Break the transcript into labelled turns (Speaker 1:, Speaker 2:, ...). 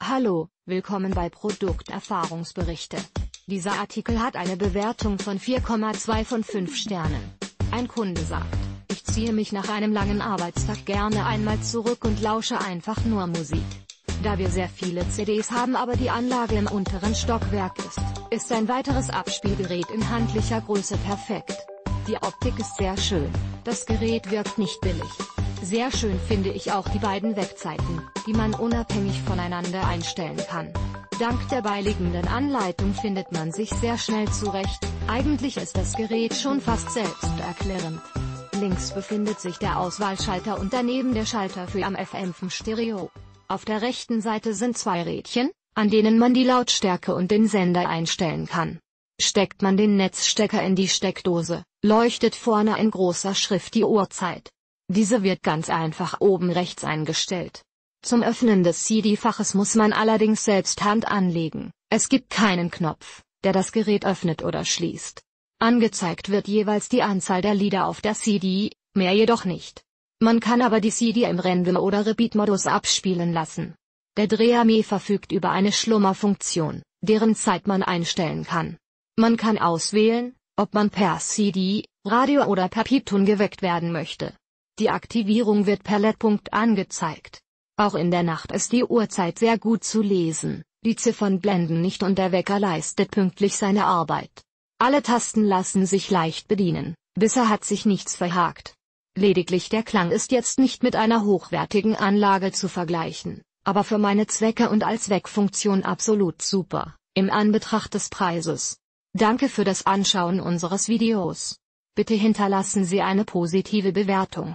Speaker 1: Hallo, willkommen bei Produkterfahrungsberichte. Dieser Artikel hat eine Bewertung von 4,2 von 5 Sternen. Ein Kunde sagt, ich ziehe mich nach einem langen Arbeitstag gerne einmal zurück und lausche einfach nur Musik. Da wir sehr viele CDs haben aber die Anlage im unteren Stockwerk ist, ist ein weiteres Abspielgerät in handlicher Größe perfekt. Die Optik ist sehr schön, das Gerät wirkt nicht billig. Sehr schön finde ich auch die beiden Wegzeiten, die man unabhängig voneinander einstellen kann. Dank der beiliegenden Anleitung findet man sich sehr schnell zurecht, eigentlich ist das Gerät schon fast selbsterklärend. Links befindet sich der Auswahlschalter und daneben der Schalter für am FM Stereo. Auf der rechten Seite sind zwei Rädchen, an denen man die Lautstärke und den Sender einstellen kann. Steckt man den Netzstecker in die Steckdose, leuchtet vorne in großer Schrift die Uhrzeit. Diese wird ganz einfach oben rechts eingestellt. Zum Öffnen des CD-Faches muss man allerdings selbst Hand anlegen, es gibt keinen Knopf, der das Gerät öffnet oder schließt. Angezeigt wird jeweils die Anzahl der Lieder auf der CD, mehr jedoch nicht. Man kann aber die CD im Random- oder Repeat-Modus abspielen lassen. Der Dreharmee verfügt über eine Schlummerfunktion, deren Zeit man einstellen kann. Man kann auswählen, ob man per CD, Radio oder per Piepton geweckt werden möchte. Die Aktivierung wird per LED-Punkt angezeigt. Auch in der Nacht ist die Uhrzeit sehr gut zu lesen, die Ziffern blenden nicht und der Wecker leistet pünktlich seine Arbeit. Alle Tasten lassen sich leicht bedienen, bisher hat sich nichts verhakt. Lediglich der Klang ist jetzt nicht mit einer hochwertigen Anlage zu vergleichen, aber für meine Zwecke und als Weckfunktion absolut super, im Anbetracht des Preises. Danke für das Anschauen unseres Videos. Bitte hinterlassen Sie eine positive Bewertung.